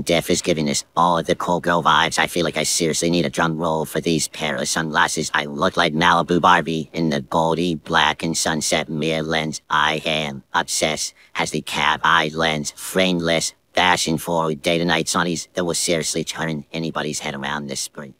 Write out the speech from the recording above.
and Diff is giving us all the cool girl vibes. I feel like I seriously need a drum roll for these pair of sunglasses. I look like Malibu Barbie in the goldy black and sunset mirror lens. I am obsessed. as the cat eye lens, frameless, fashion forward day to night sunnies that will seriously turn anybody's head around this spring.